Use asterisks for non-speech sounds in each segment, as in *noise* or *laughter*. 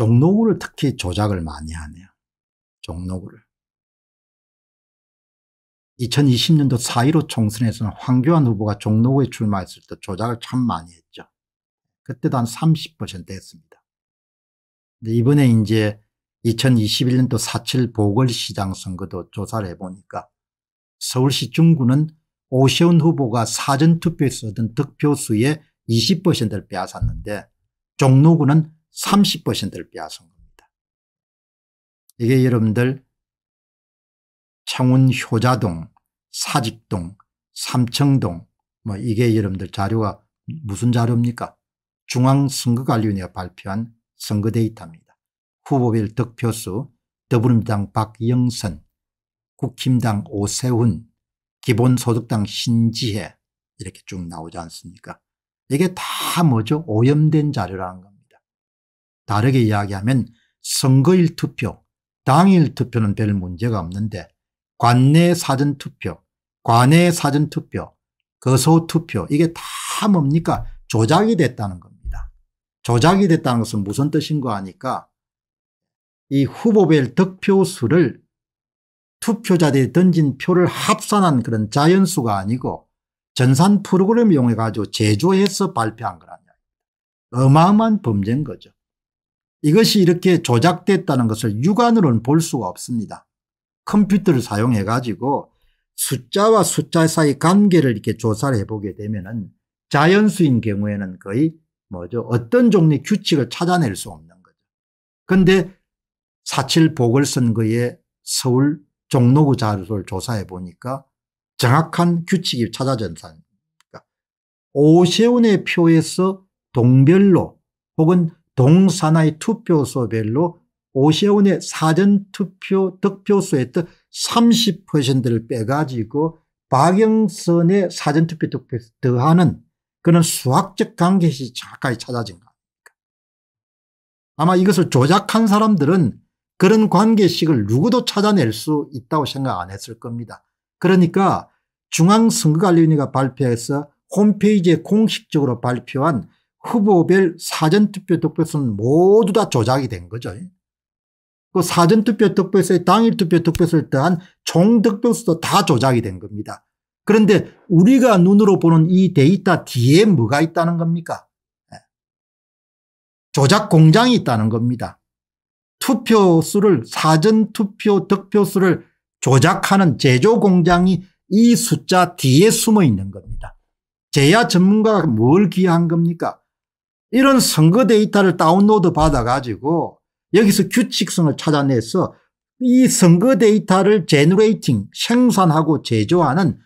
종로구를 특히 조작을 많이 하네요. 종로구를. 2020년도 4.15 총선에서는 황교안 후보가 종로구에 출마했을 때 조작을 참 많이 했죠. 그때도 한 30% 했습니다. 근데 이번에 이제 2021년도 4.7 보궐시장 선거도 조사를 해보니까 서울시 중구는 오세훈 후보가 사전투표에서 얻은 득표수의 20%를 빼앗았는데 종로구는 30%를 빼앗은 겁니다. 이게 여러분들 창원 효자동, 사직동, 삼청동 뭐 이게 여러분들 자료가 무슨 자료입니까? 중앙선거관리위원회가 발표한 선거 데이터입니다. 후보별 득표수 더불어민주당 박영선, 국힘당 오세훈, 기본소득당 신지혜 이렇게 쭉 나오지 않습니까? 이게 다 뭐죠? 오염된 자료라는 겁니다. 다르게 이야기하면 선거일 투표, 당일 투표는 별 문제가 없는데 관내 사전투표, 관내 사전투표, 거소투표 이게 다 뭡니까? 조작이 됐다는 겁니다. 조작이 됐다는 것은 무슨 뜻인가 하니까 이 후보별 득표수를 투표자들이 던진 표를 합산한 그런 자연수가 아니고 전산 프로그램을 이용해 가지고 제조해서 발표한 거라냐. 어마어마한 범죄인 거죠. 이것이 이렇게 조작됐다는 것을 육안으로는 볼 수가 없습니다. 컴퓨터를 사용해 가지고 숫자와 숫자 사이 관계를 이렇게 조사를 해보게 되면은 자연수인 경우에는 거의 뭐죠 어떤 종류의 규칙을 찾아낼 수 없는 거죠. 그런데 4.7 보궐선거에 서울 종로구 자료를 조사해 보니까 정확한 규칙이 찾아졌지 않습니까 오세훈의 표에서 동별로 혹은 동산하의 투표소별로 오세훈의 사전투표 득표수의 30%를 빼가지고 박영선의 사전투표 득표수 더하는 그런 수학적 관계시 가까이 찾아진 겁니까 아마 이것을 조작한 사람들은 그런 관계식을 누구도 찾아낼 수 있다고 생각 안 했을 겁니다. 그러니까 중앙선거관리위원회가 발표해서 홈페이지에 공식적으로 발표한 후보별 사전투표 득표수는 모두 다 조작이 된 거죠. 그 사전투표 득표수에 당일투표 득표수를 더한 총득표수도 다 조작이 된 겁니다. 그런데 우리가 눈으로 보는 이 데이터 뒤에 뭐가 있다는 겁니까? 예. 조작 공장이 있다는 겁니다. 투표수를 사전투표 득표수를 조작하는 제조 공장이 이 숫자 뒤에 숨어 있는 겁니다. 재야 전문가가 뭘 기여한 겁니까 이런 선거 데이터를 다운로드 받아 가지고 여기서 규칙성을 찾아내서 이 선거 데이터를 generating 생산하고 제조하는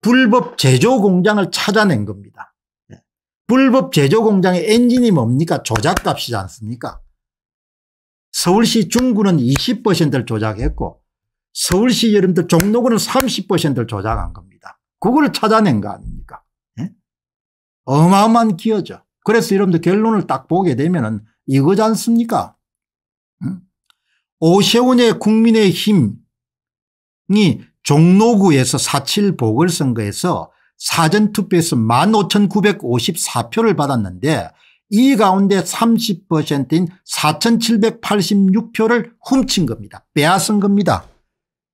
불법 제조 공장을 찾아낸 겁니다. 네. 불법 제조 공장의 엔진이 뭡니까 조작값이지 않습니까 서울시 중구는 20%를 조작했고 서울시 여러분들 종로구는 30%를 조작한 겁니다. 그걸 찾아낸 거 아닙니까? 예? 어마어마한 기여죠. 그래서 여러분들 결론을 딱 보게 되면 은 이거지 않습니까? 응? 오세훈의 국민의힘이 종로구에서 4.7 보궐선거에서 사전투표에서 15,954표를 받았는데 이 가운데 30%인 4,786표를 훔친 겁니다. 빼앗은 겁니다.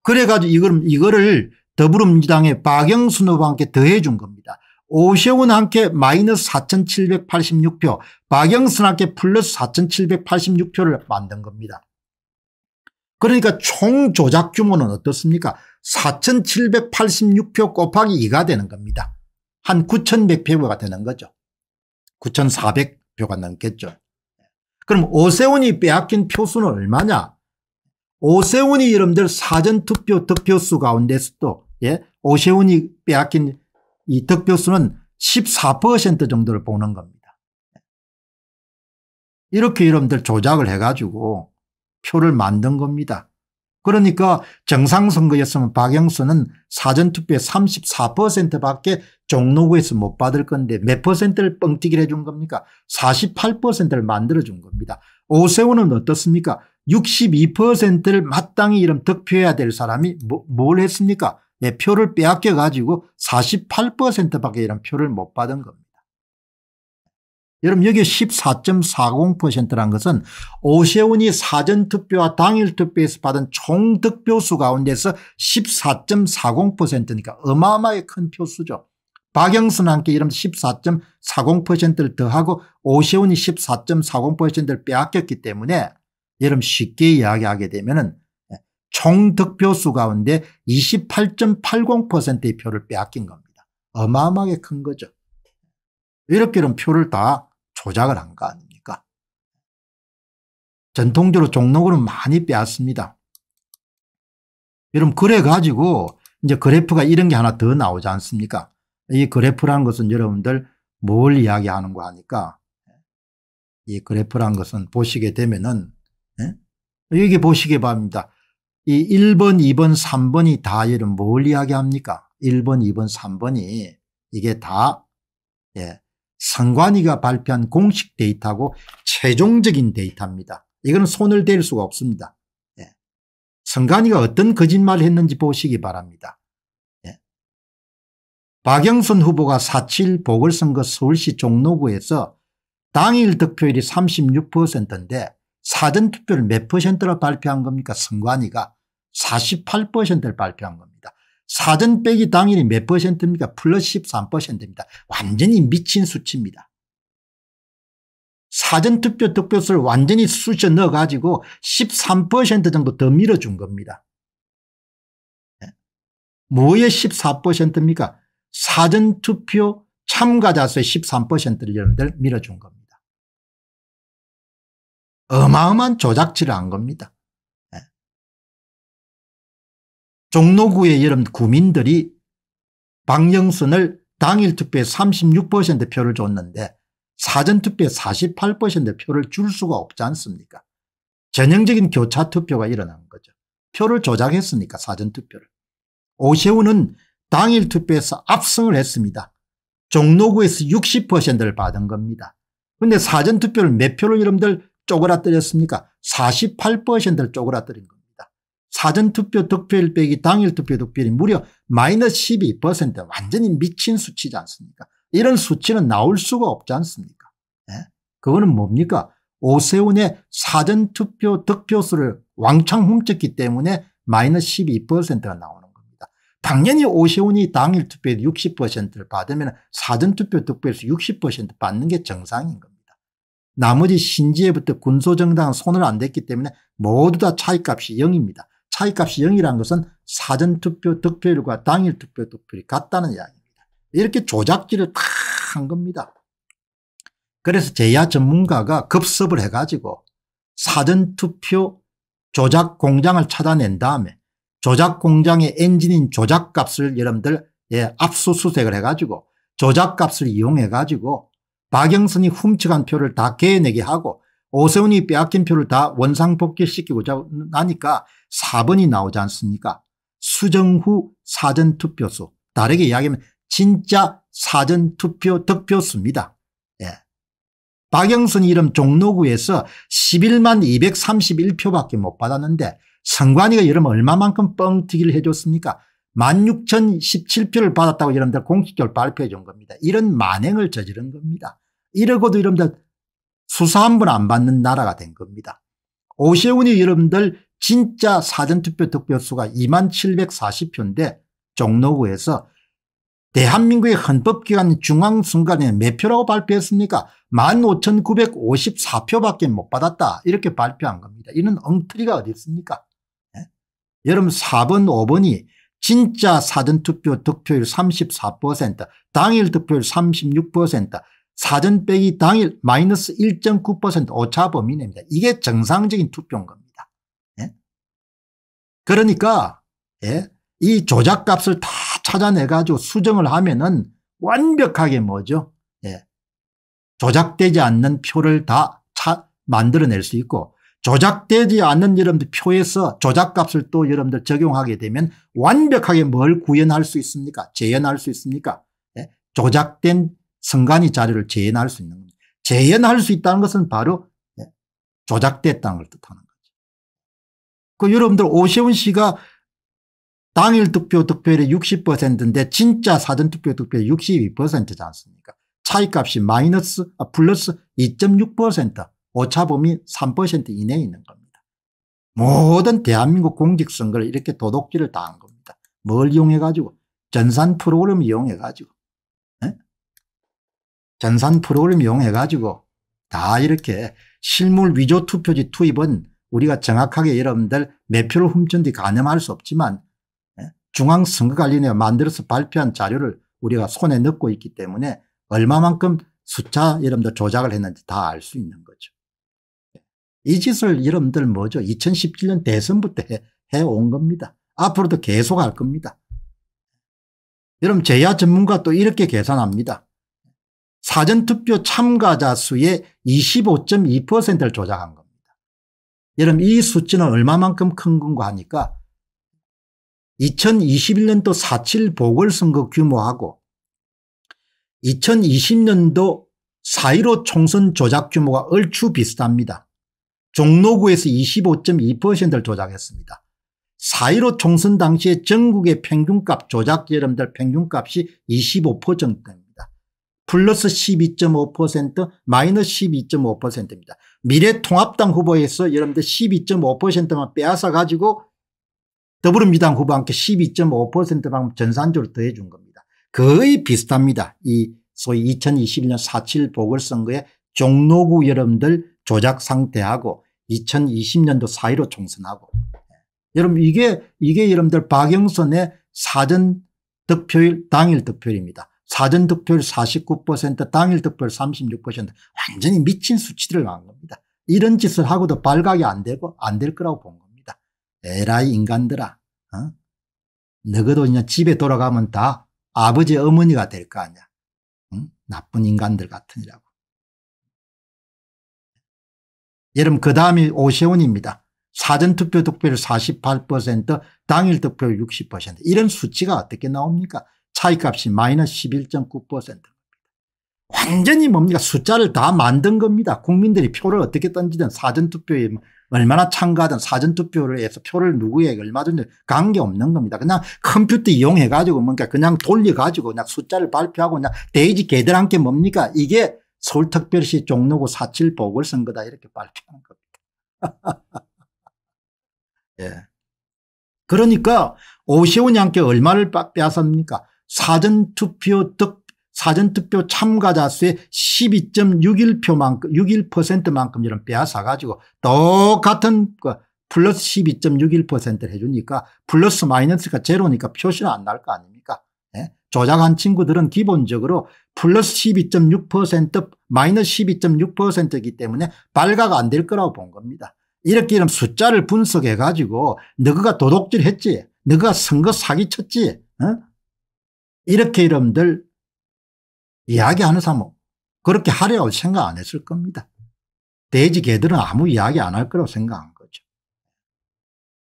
그래가지고 이걸, 이거를 더불어민주당의 박영순 함께 더해준 겁니다. 오세훈 함께 마이너스 4,786표, 박영순 함께 플러스 4,786표를 만든 겁니다. 그러니까 총 조작 규모는 어떻습니까 4,786표 곱하기 2가 되는 겁니다. 한 9,100표가 되는 거죠. 9,400 표가 넘겠죠. 그럼 오세훈이 빼앗긴 표수는 얼마냐 오세훈이 여러분들 사전투표 득표수 가운데서도 예? 오세훈이 빼앗긴 이 득표수는 14% 정도를 보는 겁니다. 이렇게 여러분들 조작을 해가지고 표를 만든 겁니다. 그러니까 정상선거였으면 박영수는 사전투표에 34%밖에 종로구에서 못 받을 건데 몇 퍼센트를 뻥튀기를 해준 겁니까 48%를 만들어준 겁니다. 오세훈은 어떻습니까 62%를 마땅히 이름 득표해야 될 사람이 뭐, 뭘 했습니까 내 표를 빼앗겨 가지고 48%밖에 이런 표를 못 받은 겁니다. 여러분 여기 14.40%란 것은 오세훈이 사전투표와 당일투표에서 받은 총 득표수 가운데서 14.40%니까 어마어마하게 큰 표수죠. 박영선 함께 이러면 14.40%를 더하고 오세훈이 14.40%를 빼앗겼기 때문에 여러분 쉽게 이야기하게 되면 총 득표수 가운데 28.80%의 표를 빼앗긴 겁니다. 어마어마하게 큰 거죠. 이렇게는 표를 다 조작을 한 거 아닙니까 전통적으로 종록으로 많이 빼앗습니다. 여러분 그래 가지고 이제 그래프가 이런 게 하나 더 나오지 않습니까 이 그래프라는 것은 여러분들 뭘 이야기하는 거 하니까 이 그래프라는 것은 보시게 되면은 예? 여기 보시게 바랍니다. 이 1번 2번 3번이 다 여러분 뭘 이야기합니까 1번 2번 3번이 이게 다 예, 선관위가 발표한 공식 데이터고 최종적인 데이터입니다. 이거는 손을 댈 수가 없습니다. 예. 선관위가 어떤 거짓말을 했는지 보시기 바랍니다. 예. 박영선 후보가 4.7 보궐선거 서울시 종로구에서 당일 득표율이 36%인데 사전투표를 몇 퍼센트로 발표한 겁니까 선관위가 48%를 발표한 겁니다. 사전 빼기 당일이 몇 퍼센트입니까 플러스 13%입니다. 완전히 미친 수치입니다. 사전투표 득표수를 완전히 쑤셔 넣어가지고 13% 정도 더 밀어준 겁니다. 네. 뭐의 14%입니까 사전투표 참가자 수의 13%를 여러분들 밀어준 겁니다. 어마어마한 조작질을 한 겁니다. 종로구의 여러분 구민들이 박영선을 당일 투표에 36% 표를 줬는데 사전투표에 48% 표를 줄 수가 없지 않습니까 전형적인 교차투표가 일어난 거죠. 표를 조작했으니까 사전투표를. 오세훈은 당일 투표에서 압승을 했습니다. 종로구에서 60%를 받은 겁니다. 그런데 사전투표를 몇 표를 여러분들 쪼그라뜨렸습니까 48%를 쪼그라뜨린 겁니다. 사전투표 득표율 빼기 당일 투표 득표율이 무려 마이너스 12% 완전히 미친 수치지 않습니까 이런 수치는 나올 수가 없지 않습니까 예? 그거는 뭡니까 오세훈의 사전투표 득표수를 왕창 훔쳤기 때문에 마이너스 12%가 나오는 겁니다. 당연히 오세훈이 당일 투표에 60%를 받으면 사전투표 득표에서 60% 받는 게 정상인 겁니다. 나머지 신지혜부터 군소정당은 손을 안 댔기 때문에 모두 다 차이값이 0입니다. 차이값이 0이라는 것은 사전투표 득표율과 당일투표 득표율이 같다는 이야기입니다. 이렇게 조작질을 다 한 겁니다. 그래서 제야 전문가가 급습을 해가지고 사전투표 조작 공장을 찾아낸 다음에 조작 공장의 엔진인 조작값을 여러분들 예, 압수수색을 해가지고 조작값을 이용해가지고 박영선이 훔쳐간 표를 다 개내게 하고 오세훈이 빼앗긴 표를 다 원상복귀시키고자 하니까 4번이 나오지 않습니까 수정 후 사전투표수 다르게 이야기하면 진짜 사전투표 득표수입니다. 예. 박영선 이름 종로구에서 11만 231표밖에 못 받았는데 선관위가 여러분 얼마만큼 뻥튀기를 해줬습니까 16,017표를 받았다고 여러분들 공식적으로 발표해 준 겁니다. 이런 만행을 저지른 겁니다. 이러고도 여러분들 수사 한 번 안 받는 나라가 된 겁니다. 오세훈이 여러분들 진짜 사전투표 득표수가 2만 740표인데 종로구에서 대한민국의 헌법기관 중앙선관위에 몇 표라고 발표했습니까 15,954표밖에 못 받았다 이렇게 발표한 겁니다. 이런 엉터리가 어디 있습니까 네? 여러분 4번 5번이 진짜 사전투표 득표율 34% 당일 득표율 36% 사전 빼기 당일 마이너스 1.9% 오차 범위 내입니다. 이게 정상적인 투표인 겁니다. 예? 그러니까 예? 이 조작값을 다 찾아내 가지고 수정을 하면은 완벽하게 뭐죠 예. 조작되지 않는 표를 다 차, 만들어낼 수 있고 조작되지 않는 여러분들 표에서 조작값을 또 여러분들 적용하게 되면 완벽하게 뭘 구현할 수 있습니까 재현할 수 있습니까 예? 조작된 선관위 자료를 재현할 수 있는 겁니다. 재현할 수 있다는 것은 바로 예, 조작됐다는 걸 뜻하는 거죠. 그 여러분들 오세훈 씨가 당일 득표 득표율이 60%인데 진짜 사전 투표 득표율이 62%지 않습니까 차이값이 마이너스 아, 플러스 2.6% 오차범위 3% 이내에 있는 겁니다. 모든 대한민국 공직선거를 이렇게 도둑질을 당한 겁니다. 뭘 이용해 가지고 전산 프로그램 이용해 가지고 전산 프로그램 이용해 가지고 다 이렇게 실물 위조 투표지 투입은 우리가 정확하게 여러분들 매표를 훔친 뒤 가늠할 수 없지만 중앙선거관리위원회가 만들어서 발표한 자료를 우리가 손에 넣고 있기 때문에 얼마만큼 숫자 여러분들 조작을 했는지 다 알 수 있는 거죠. 이 짓을 여러분들 뭐죠 2017년 대선부터 해, 해온 겁니다. 앞으로도 계속 할 겁니다. 여러분 제야 전문가 또 이렇게 계산합니다. 사전투표 참가자 수의 25.2%를 조작한 겁니다. 여러분 이 수치는 얼마만큼 큰 건가 하니까 2021년도 4.7 보궐선거 규모하고 2020년도 4.15 총선 조작 규모가 얼추 비슷합니다. 종로구에서 25.2%를 조작했습니다. 4.15 총선 당시에 전국의 평균값 조작 여러분들 평균값이 25% 정도입니다. 플러스 12.5% 마이너스 12.5%입니다. 미래통합당 후보에서 여러분들 12.5%만 빼앗아 가지고 더불어민주당 함께 12.5%만 전산적으로 더해 준 겁니다. 거의 비슷합니다. 이 소위 2021년 4.7 보궐선거의 종로구 여러분들 조작 상태하고 2020년도 4.15 총선하고 여러분 이게 이게 여러분들 박영선의 사전 득표율 당일 득표율입니다. 사전 득표율 49% 당일 득표율 36% 완전히 미친 수치들을 나온 겁니다. 이런 짓을 하고도 발각이 안 되고 안 될 거라고 본 겁니다. 에라이 인간들아 어? 너희도 그냥 집에 돌아가면 다 아버지 어머니가 될 거 아니야. 응? 나쁜 인간들 같으니라고. 여러분 그 다음이 오세훈입니다. 사전투표 득표율 48% 당일 득표율 60% 이런 수치가 어떻게 나옵니까 차이값이 마이너스 11.9% 완전히 뭡니까 숫자를 다 만든 겁니다. 국민들이 표를 어떻게 던지든 사전투표에 얼마나 참가하든 사전투표를 해서 표를 누구에게 얼마든지 관계없는 겁니다. 그냥 컴퓨터 이용해 가지고 뭔가 그냥 돌려 가지고 그냥 숫자를 발표하고 그냥 데이지 개들 함께 뭡니까 이게 서울특별시 종로구 4.7 보궐선거다 이렇게 발표하는 겁니다. *laughs* 예. 그러니까 오세훈이 함께 얼마를 빼앗습니까 사전투표 득 사전투표 참가자 수의 12.61표만큼 61%만큼 이런 빼앗아 가지고 똑같은 그 플러스 12.61%를 해주니까 플러스 마이너스가 제로니까 표시는 안 날 거 아닙니까 예? 조작한 친구들은 기본적으로 플러스 12.6% 마이너스 12.6%이기 때문에 발각 안될 거라고 본 겁니다. 이렇게 이런 숫자를 분석해 가지고 너가 도둑질 했지 너가 선거 사기 쳤지 어? 이렇게 여러분들 이야기하는 사람 그렇게 하려고 생각 안 했을 겁니다. 돼지 개들은 아무 이야기 안 할 거라고 생각한 거죠.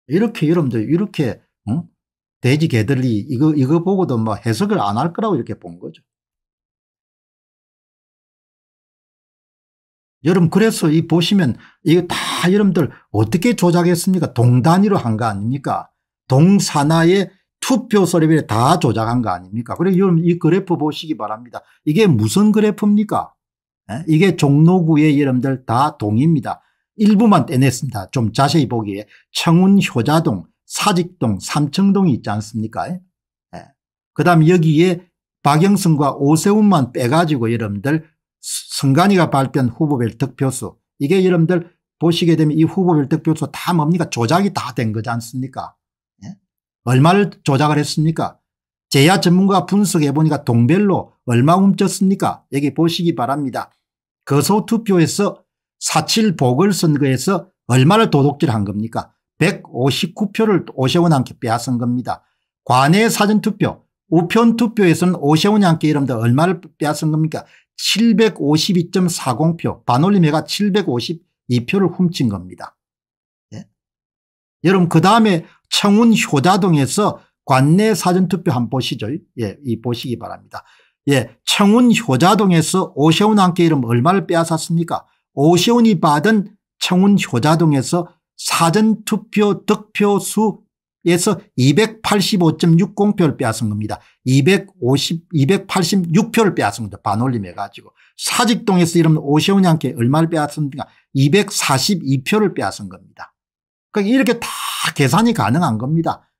이렇게 여러분들 이렇게 어? 돼지 개들이 이거 이거 보고도 뭐 해석을 안 할 거라고 이렇게 본 거죠. 여러분 그래서 이 보시면 이거 다 여러분들 어떻게 조작했습니까? 동단위로 한 거 아닙니까? 동산하의 투표 서류를 다 조작한 거 아닙니까? 그래 여러분 이 그래프 보시기 바랍니다. 이게 무슨 그래프입니까? 에? 이게 종로구의 여러분들 다 동입니다. 일부만 떼냈습니다. 좀 자세히 보기에 청운 효자동 사직동 삼청동이 있지 않습니까? 예. 그 다음 여기에 박영선과 오세훈만 빼가지고 여러분들 성간이가 발표한 후보별 득표수. 이게 여러분들 보시게 되면 이 후보별 득표수 다 뭡니까? 조작이 다 된 거지 않습니까? 예? 얼마를 조작을 했습니까? 제야 전문가 분석해 보니까 동별로 얼마 훔쳤습니까? 여기 보시기 바랍니다. 거소투표에서 4.7 보궐선거에서 얼마를 도둑질한 겁니까 159표를 오세훈 함께 빼앗은 겁니다 관내 사전투표 우편투표에서는 오세훈이 함께 여러분들 얼마를 빼앗은 겁니까 752.40표 반올림회가 752표를 훔친 겁니다. 예. 여러분 그 다음에 청운 효자동에서 관내 사전투표 한번 보시죠. 예, 이 보시기 바랍니다. 예, 청운 효자동에서 오세훈 함께 이름 얼마를 빼앗았습니까 오세훈이 받은 청운 효자동에서 사전투표 득표수 에서 285.60표를 빼앗은 겁니다. 250, 286표를 빼앗은 겁니다. 반올림해 가지고. 사직동에서 이런 오세훈이 함께 얼마를 빼앗습니까? 242표를 빼앗은 겁니다. 그러니까 이렇게 다 계산이 가능한 겁니다.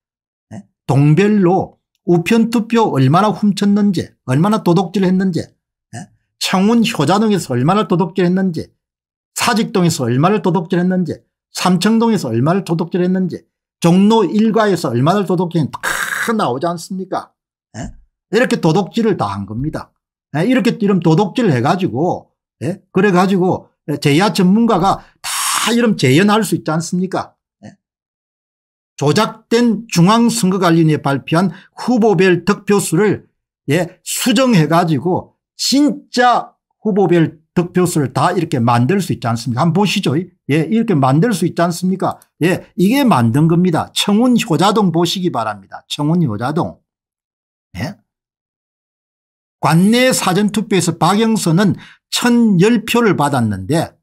예? 동별로 우편투표 얼마나 훔쳤는지 얼마나 도둑질 했는지 예? 청운 효자동에서 얼마나 도둑질 했는지 사직동에서 얼마를 도둑질 했는지 삼청동에서 얼마를 도둑질 했는지 종로 일가에서 얼마를 도둑질했는지 다 나오지 않습니까 예? 이렇게 도둑질을 다 한 겁니다 예? 이렇게 이런 도둑질을 해가지고 예? 그래가지고 제야 전문가가 다 이런 재연할 수 있지 않습니까 조작된 중앙선거관리위원회 발표한 후보별 득표수를 예, 수정해 가지고 진짜 후보별 득표수를 다 이렇게 만들 수 있지 않습니까 한번 보시죠 예, 이렇게 만들 수 있지 않습니까 예, 이게 만든 겁니다 청운 효자동 보시기 바랍니다 청운 효자동 예? 관내 사전투표에서 박영선은 1010표를 받았는데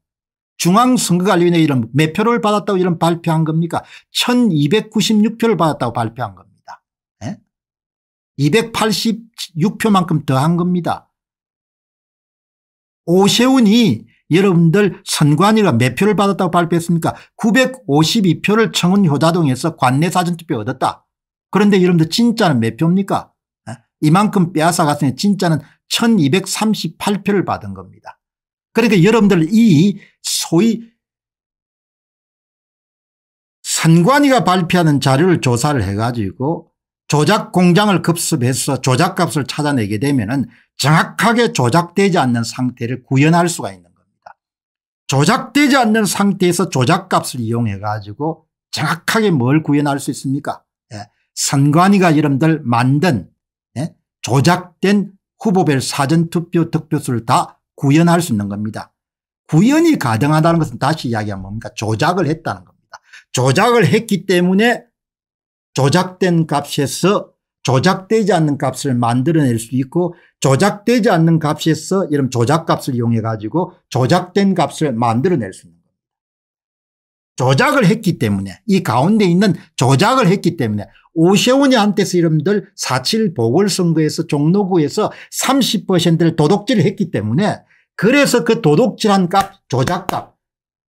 중앙선거관리위원회 이런 몇 표를 받았다고 이런 발표한 겁니까 1296표를 받았다고 발표한 겁니다. 예? 286표만큼 더한 겁니다. 오세훈이 여러분들 선관위가 몇 표를 받았다고 발표했습니까 952표를 청원 효자동에서 관내 사전투표 얻었다. 그런데 여러분들 진짜는 몇 표입니까 예? 이만큼 빼앗아 갔으니 진짜는 1238표를 받은 겁니다. 그러니까 여러분들 이 소위 선관위가 발표하는 자료를 조사를 해가지고 조작 공장을 급습해서 조작값을 찾아내게 되면 정확하게 조작되지 않는 상태를 구현할 수가 있는. 조작되지 않는 상태에서 조작값을 이용해 가지고 정확하게 뭘 구현할 수 있습니까 예. 선관위가 여러분들 만든 예. 조작된 후보별 사전투표 득표수를 다 구현할 수 있는 겁니다. 구현이 가능하다는 것은 다시 이야기하면 뭡니까 조작을 했다는 겁니다. 조작을 했기 때문에 조작된 값에서 조작되지 않는 값을 만들어낼 수 있고 조작되지 않는 값에서 이런 조작값을 이용해 가지고 조작된 값을 만들어낼 수 있는 겁니다. 조작을 했기 때문에 이 가운데 있는 조작을 했기 때문에 오세훈이 한테서 여러분들 4.7 보궐선거에서 종로구에서 30%를 도둑질을 했기 때문에 그래서 그 도둑질한 값 조작값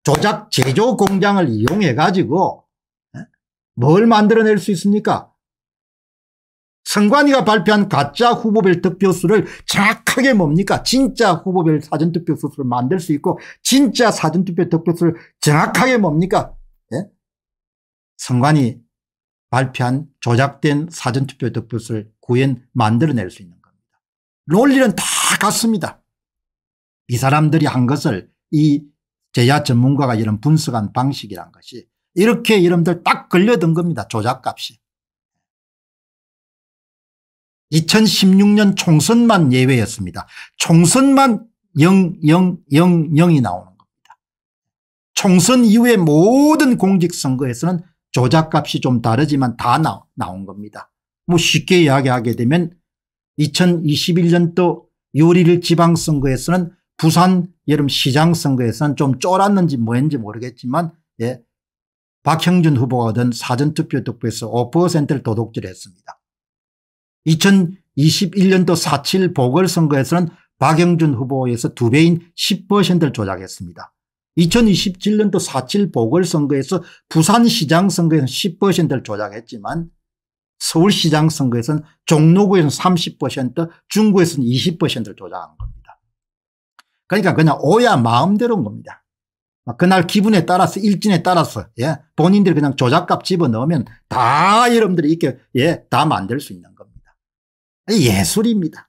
조작 제조 공장을 이용해 가지고 예? 뭘 만들어낼 수 있습니까 선관위가 발표한 가짜 후보별 득표수를 정확하게 뭡니까 진짜 후보별 사전투표 수를 만들 수 있고 진짜 사전투표 득표수를 정확하게 뭡니까 예? 선관위 발표한 조작된 사전투표 득표수를 구현 만들어낼 수 있는 겁니다. 논리는 다 같습니다. 이 사람들이 한 것을 이 제야 전문가가 이런 분석한 방식이란 것이 이렇게 여러분들 딱 걸려든 겁니다. 조작값이. 2016년 총선만 예외였습니다. 총선만 0, 0, 0, 0이 나오는 겁니다. 총선 이후의 모든 공직선거에서는 조작값이 좀 다르지만 다 나, 나온 겁니다. 뭐 쉽게 이야기하게 되면 2021년도 6일 지방선거에서는 부산 여름 시장 선거에서는 좀 쫄았는지 뭐였는지 모르겠지만 예, 박형준 후보가 얻은 사전투표 득표에서 5%를 도둑질했습니다. 2021년도 4.7 보궐선거에서는 박영준 후보에서 두 배인 10%를 조작했습니다. 2027년도 4.7 보궐선거에서 부산시장 선거에서 10%를 조작했지만 서울시장 선거에서는 종로구에서는 30% 중구에서는 20%를 조작한 겁니다. 그러니까 그냥 오야 마음대로인 겁니다. 그날 기분에 따라서 일진에 따라서 예 본인들이 그냥 조작값 집어넣으면 다 여러분들이 이렇게 예 다 만들 수 있는. 예술입니다.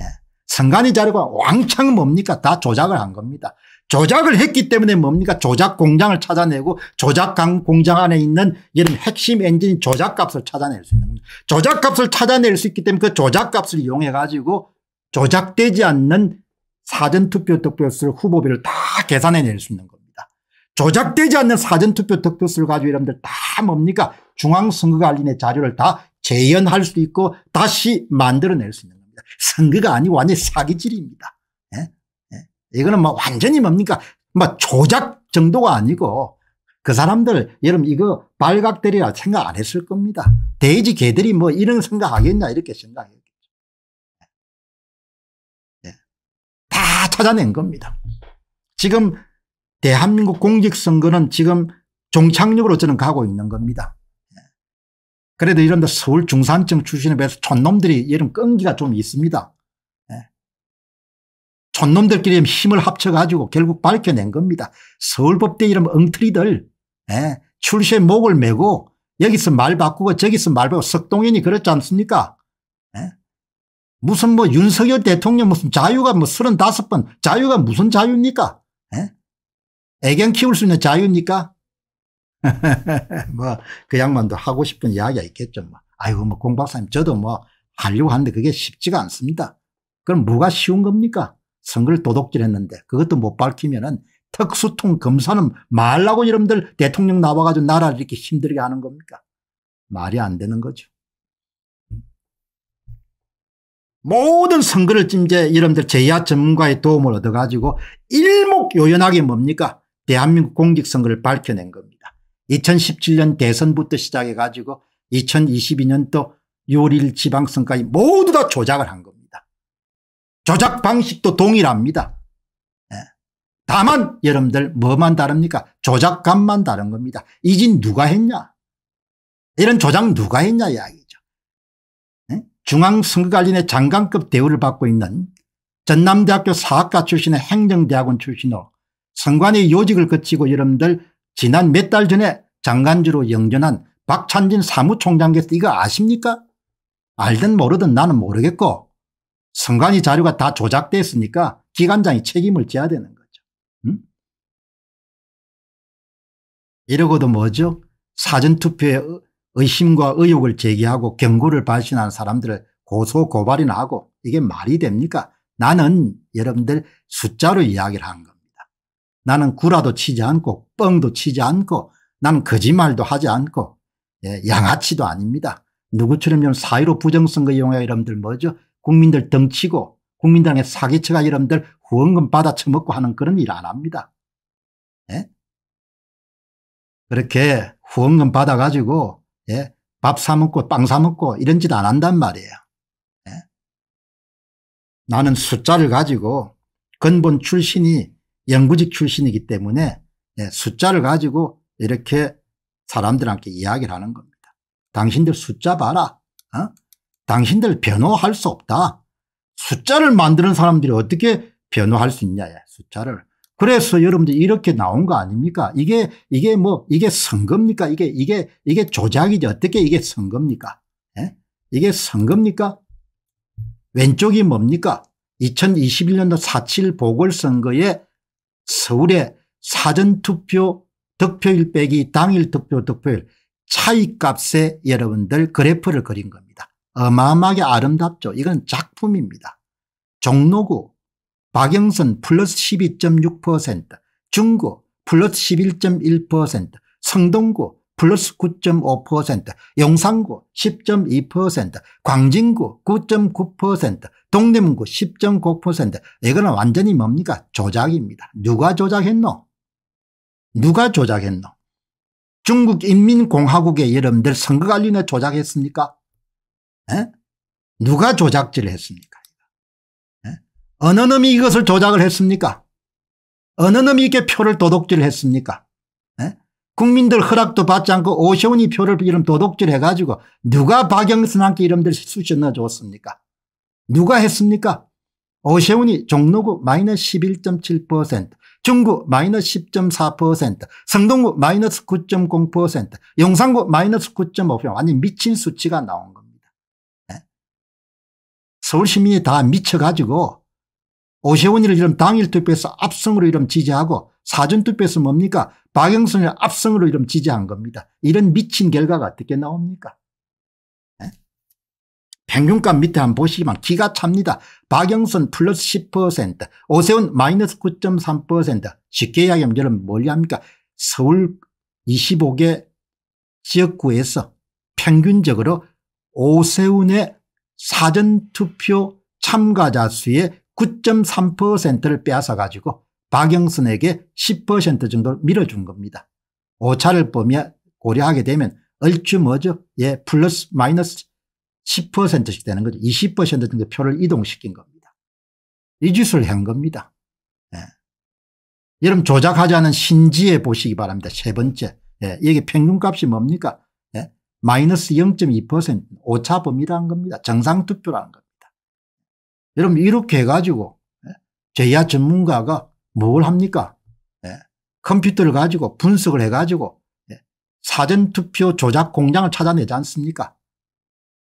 예. 선관위 자료가 왕창 뭡니까 다 조작을 한 겁니다. 조작을 했기 때문에 뭡니까 조작 공장을 찾아내고 조작 공장 안에 있는 이런 핵심 엔진 조작값을 찾아낼 수 있는 겁니다. 조작값을 찾아낼 수 있기 때문에 그 조작값을 이용해 가지고 조작되지 않는 사전투표 득표수를 후보별을 다 계산해낼 수 있는 겁니다. 조작되지 않는 사전투표 득표수를 가지고 여러분들 다 뭡니까 중앙선거관리의 자료를 다 재현할 수 있고 다시 만들어낼 수 있는 겁니다. 선거가 아니고 완전 사기질입니다. 예? 예? 이거는 뭐 완전히 뭡니까 뭐 조작 정도가 아니고 그 사람들 여러분 이거 발각되리라 생각 안 했을 겁니다. 돼지 개들이 뭐 이런 생각하겠냐 이렇게 생각했겠죠. 네. 다 찾아낸 겁니다. 지금 대한민국 공직선거는 지금 종착역으로 저는 가고 있는 겁니다. 네. 그래도 이런 데 서울 중산층 출신에 비해서 촌놈들이 이런 끈기가 좀 있습니다. 촌놈들끼리 힘을 합쳐가지고 결국 밝혀낸 겁니다. 서울법대 이름 엉터리들 예, 출시에 목을 메고 여기서 말 바꾸고 저기서 말 바꾸고 석동현이 그렇지 않습니까 예? 무슨 뭐 윤석열 대통령 무슨 자유가 뭐 35번 자유가 무슨 자유입니까 예? 애견 키울 수 있는 자유입니까 *laughs* 뭐 그 양반도 하고 싶은 이야기가 있겠죠 뭐. 아이고 뭐 공박사님 저도 뭐 하려고 하는데 그게 쉽지가 않습니다 그럼 뭐가 쉬운 겁니까 선거를 도둑질 했는데 그것도 못 밝히면은 특수통 검사는 말라고 여러분들 대통령 나와가지고 나라를 이렇게 힘들게 하는 겁니까? 말이 안 되는 거죠. 모든 선거를 이제 여러분들 제야 전문가의 도움을 얻어가지고 일목요연하게 뭡니까? 대한민국 공직선거를 밝혀낸 겁니다. 2017년 대선부터 시작해 가지고 2022년도 6월 1일 지방선거까지 모두 다 조작을 한 겁니다. 조작 방식도 동일합니다. 네. 다만 여러분들 뭐만 다릅니까 조작감만 다른 겁니다. 이진 누가 했냐 이런 조작 누가 했냐 이야기죠. 네? 중앙선거관리의 장관급 대우를 받고 있는 전남대학교 사학과 출신의 행정대학원 출신으로 선관위 요직을 거치고 여러분들 지난 몇 달 전에 장관주로 영전한 박찬진 사무총장께서 이거 아십니까 알든 모르든 나는 모르겠고 선관위 자료가 다 조작됐으니까 기관장이 책임을 져야 되는 거죠. 음? 이러고도 뭐죠 사전투표에 의심과 의혹을 제기하고 경고를 발신한 사람들을 고소 고발이나 하고 이게 말이 됩니까 나는 여러분들 숫자로 이야기를 한 겁니다. 나는 구라도 치지 않고 뻥도 치지 않고 나는 거짓말도 하지 않고 예, 양아치도 아닙니다. 누구처럼 좀4.15 부정선거 이용해 여러분들 뭐죠 국민들 덩치고 국민당의 사기쳐가 여러분들 후원금 받아 처먹고 하는 그런 일 안 합니다. 예? 그렇게 후원금 받아가지고 예? 밥 사먹고 빵 사먹고 이런 짓 안 한단 말이에요. 예? 나는 숫자를 가지고 근본 출신이 연구직 출신이기 때문에 예? 숫자를 가지고 이렇게 사람들한테 이야기를 하는 겁니다. 당신들 숫자 봐라. 어? 당신들 변호할 수 없다. 숫자를 만드는 사람들이 어떻게 변호할 수 있냐 숫자를. 그래서 여러분들 이렇게 나온 거 아닙니까 이게 이게 뭐 이게 선거입니까 이게 이게 이게 조작이지 어떻게 이게 선거입니까 예? 이게 선거입니까 왼쪽이 뭡니까 2021년도 4.7 보궐선거에 서울의 사전투표 득표일 빼기 당일 투표 득표일 차이값에 여러분들 그래프를 그린 겁니다. 어마어마하게 아름답죠. 이건 작품입니다. 종로구 박영선 플러스 12.6% 중구 플러스 11.1% 성동구 플러스 9.5% 용산구 10.2% 광진구 9.9% 동대문구 10.9% 이거는 완전히 뭡니까 조작입니다. 누가 조작했노 누가 조작했노 중국 인민공화국의 여러분들 선거관리는 조작했습니까 에? 누가 조작질을 했습니까? 에? 어느 놈이 이것을 조작을 했습니까? 어느 놈이 이렇게 표를 도둑질 했습니까? 에? 국민들 허락도 받지 않고 오세훈이 표를 이름 도둑질 해가지고 누가 박영선한테 이름들 쑤셔 넣어줬습니까? 누가 했습니까? 오세훈이 종로구 마이너스 11.7% 중구 마이너스 10.4% 성동구 마이너스 9.0% 용산구 마이너스 9.5% 완전 미친 수치가 나온 겁니다. 서울 시민이 다 미쳐가지고 오세훈이를 이런 당일 투표에서 압승으로 이름 지지하고 사전 투표에서 뭡니까 박영선을 압승으로 이름 지지한 겁니다. 이런 미친 결과가 어떻게 나옵니까 네? 평균값 밑에 한번 보시면 기가 찹니다. 박영선 플러스 10% 오세훈 마이너스 9.3% 쉽게 이야기하면 여러분 뭘 합니까 서울 25개 지역구에서 평균적으로 오세훈의 사전투표 참가자 수의 9.3%를 빼앗아 가지고 박영선에게 10% 정도를 밀어준 겁니다. 오차를 보며 고려하게 되면 얼추 뭐죠? 예, 플러스 마이너스 10%씩 되는 거죠. 20% 정도 표를 이동시킨 겁니다. 이 짓을 한 겁니다. 예. 여러분 조작하지 않은 신지에 보시기 바랍니다. 세 번째. 예, 여기 평균값이 뭡니까? 예, 마이너스 0.2% 오차 범위라는 겁니다. 정상투표라는 겁니다. 여러분 이렇게 해가지고 예, 제야 전문가가 뭘 합니까? 예, 컴퓨터를 가지고 분석을 해가지고 예, 사전투표 조작 공장을 찾아내지 않습니까?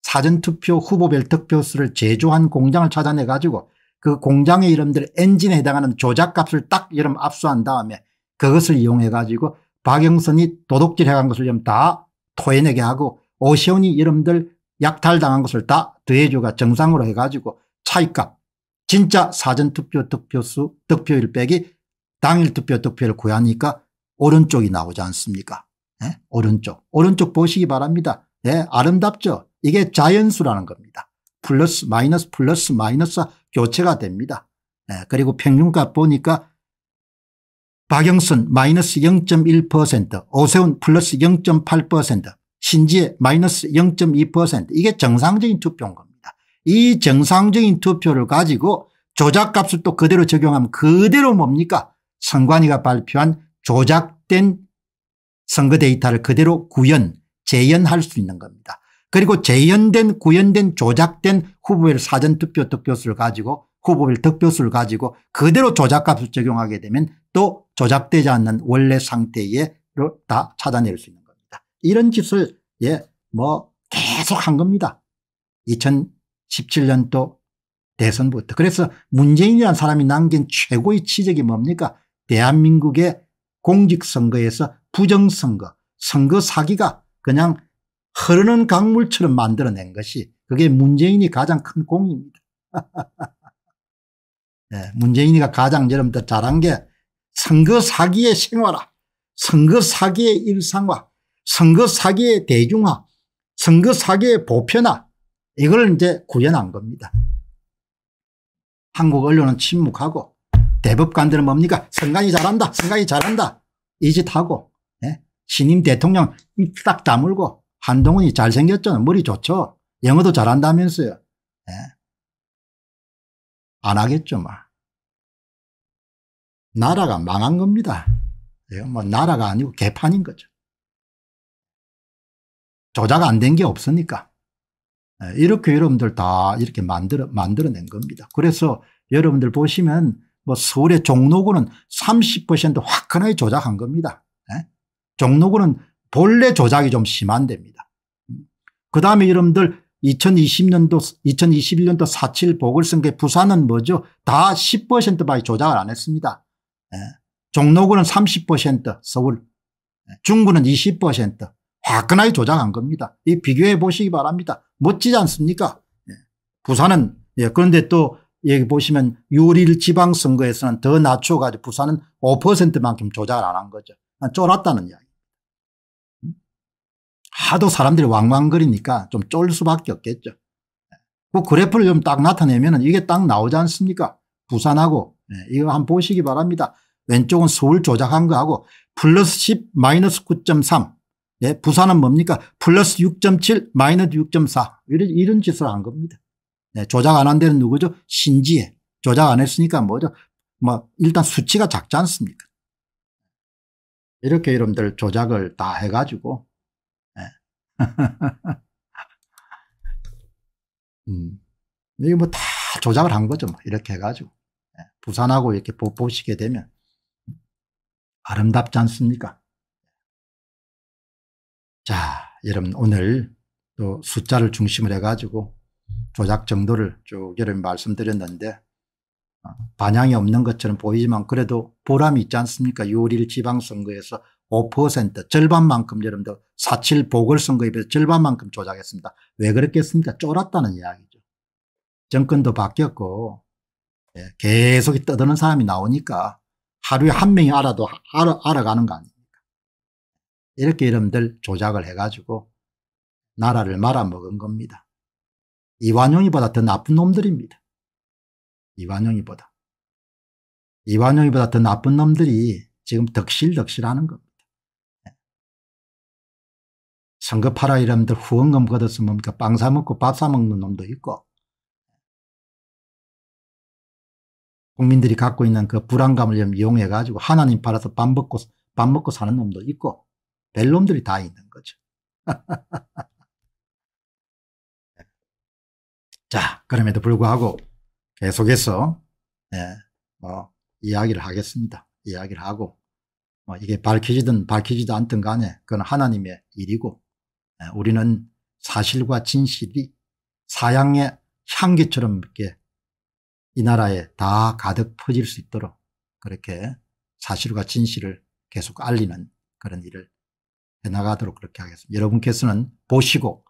사전투표 후보 별 득표수를 제조한 공장을 찾아내 가지고 그 공장의 이름들 엔진에 해당하는 조작값을 딱 이름 압수한 다음에 그것을 이용해 가지고 박영선이 도둑질 해간 것을 다 토해내게 하고 오시온이 이름들 약탈당한 것을 다 더해주가 정상으로 해가지고 차이값 진짜 사전투표 득표수 득표율 빼기 당일 투표 득표를 구하니까 오른쪽이 나오지 않습니까 예? 오른쪽 오른쪽 보시기 바랍니다 예? 아름답죠 이게 자연수라는 겁니다 플러스 마이너스 플러스 마이너스 교체가 됩니다 예? 그리고 평균값 보니까 박영선 마이너스 0.1% 오세훈 플러스 0.8% 신지혜 마이너스 0.2% 이게 정상적인 투표인 겁니다. 이 정상적인 투표를 가지고 조작값을 또 그대로 적용하면 그대로 뭡니까 선관위가 발표한 조작된 선거 데이터를 그대로 구현 재현할 수 있는 겁니다. 그리고 재현된 구현된 조작된 후보별 사전투표 득표수를 가지고 후보별 득표수를 가지고 그대로 조작값을 적용하게 되면 또 조작되지 않는 원래 상태로 다 찾아낼 수 있는 겁니다. 이런 짓을 예, 뭐 계속 한 겁니다. 2017년도 대선부터. 그래서 문재인이라는 사람이 남긴 최고의 치적이 뭡니까 대한민국의 공직선거에서 부정선거 선거 사기가 그냥 흐르는 강물처럼 만들어낸 것이 그게 문재인이 가장 큰 공입니다. *laughs* 네, 문재인이가 가장 여러분들 잘한 게 선거 사기의 생활화, 선거 사기의 일상화, 선거 사기의 대중화, 선거 사기의 보편화 이걸 이제 구현한 겁니다. 한국 언론은 침묵하고 대법관들은 뭡니까 선관위 잘한다 선관위 잘한다 이 짓 하고 예? 신임 대통령 딱 다물고 한동훈이 잘생겼죠 머리 좋죠 영어도 잘한다면서요 예? 안 하겠죠 뭐. 나라가 망한 겁니다. 뭐 나라가 아니고 개판인 거죠. 조작 안 된 게 없으니까. 예, 이렇게 여러분들 다 이렇게 만들어, 만들어낸 겁니다. 그래서 여러분들 보시면 뭐 서울의 종로구는 30% 화끈하게 조작한 겁니다. 예? 종로구는 본래 조작이 좀 심한답니다. 음. 그 다음에 여러분들 2020년도 2021년도 4.7 보궐선거 부산은 뭐죠 다 10%밖에 조작을 안 했습니다. 예. 종로구는 30% 서울 예. 중구는 20% 화끈하게 조작한 겁니다. 이 비교해 보시기 바랍니다. 멋지지 않습니까 예. 부산은 예. 그런데 또 여기 보시면 6일 지방선거에서는 더 낮춰가지고 부산은 5%만큼 조작을 안 한 거죠. 쫄았다는 이야기. 음? 하도 사람들이 왕왕거리니까 좀 쫄 수밖에 없겠죠. 그 그래프를 좀 딱 나타내면 이게 딱 나오지 않습니까 부산하고 이거 한번 보시기 바랍니다. 왼쪽은 서울 조작한 거하고 플러스 10 마이너스 9.3 예, 부산은 뭡니까 플러스 6.7 마이너스 6.4 이런, 이런 짓을 한 겁니다. 네, 조작 안 한 데는 누구죠 신지혜 조작 안 했으니까 뭐죠 뭐 일단 수치가 작지 않습니까 이렇게 여러분들 조작을 다 해가지고 네. *laughs* 음, 이게 뭐 다 조작을 한 거죠 뭐. 이렇게 해가지고. 네. 부산하고 이렇게 보시게 되면. 아름답지 않습니까? 자, 여러분 오늘 또 숫자를 중심으로 해가지고 조작 정도를 쭉 여러분 말씀드렸는데 어, 반향이 없는 것처럼 보이지만 그래도 보람이 있지 않습니까? 6일 지방선거에서 5% 절반만큼 여러분들 4.7 보궐선거에 비해서 절반만큼 조작했습니다. 왜 그랬겠습니까 쫄았다는 이야기죠. 정권도 바뀌었고 예, 계속 떠드는 사람이 나오니까 하루에 한 명이 알아도 알아, 알아가는 거 아닙니까 이렇게 여러분들 조작을 해가지고 나라를 말아먹은 겁니다. 이완용이보다 더 나쁜 놈들입니다. 이완용이보다. 이완용이보다 더 나쁜 놈들이 지금 덕실덕실하는 겁니다. 선거파라 이름들 후원금 걷어서 뭡니까 빵 사 먹고 밥 사 먹는 놈도 있고 국민들이 갖고 있는 그 불안감을 좀 이용해 가지고 하나님 팔아서 밥 먹고 밥 먹고 사는 놈도 있고 벨놈들이 다 있는 거죠. *laughs* 자 그럼에도 불구하고 계속해서 예, 뭐 이야기를 하겠습니다. 이야기를 하고 뭐 이게 밝혀지든 밝혀지지 않든 간에 그건 하나님의 일이고 예, 우리는 사실과 진실이 사양의 향기처럼 이렇게 이 나라에 다 가득 퍼질 수 있도록 그렇게 사실과 진실을 계속 알리는 그런 일을 해나가도록 그렇게 하겠습니다. 여러분께서는 보시고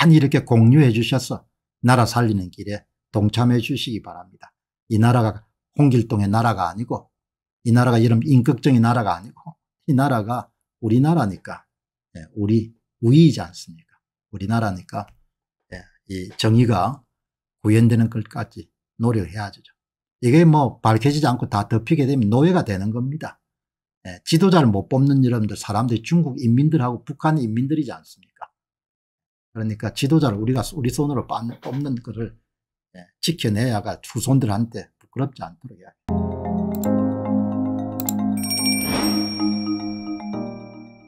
많이 이렇게 공유해 주셔서 나라 살리는 길에 동참해 주시기 바랍니다. 이 나라가 홍길동의 나라가 아니고 이 나라가 이런 인격적인 나라가 아니고 이 나라가 우리나라니까 예, 우리 우이지 않습니까 우리나라니까 예, 이 정의가 구현되는 것까지 노력해야죠. 이게 뭐 밝혀지지 않고 다 덮이게 되면 노예가 되는 겁니다. 예, 지도자를 못 뽑는 여러분들 사람들이 중국 인민들하고 북한 인민들이지 않습니까? 그러니까 지도자를 우리가 우리 손으로 뽑는 것을 예, 지켜내야가 후손들한테 부끄럽지 않도록 해야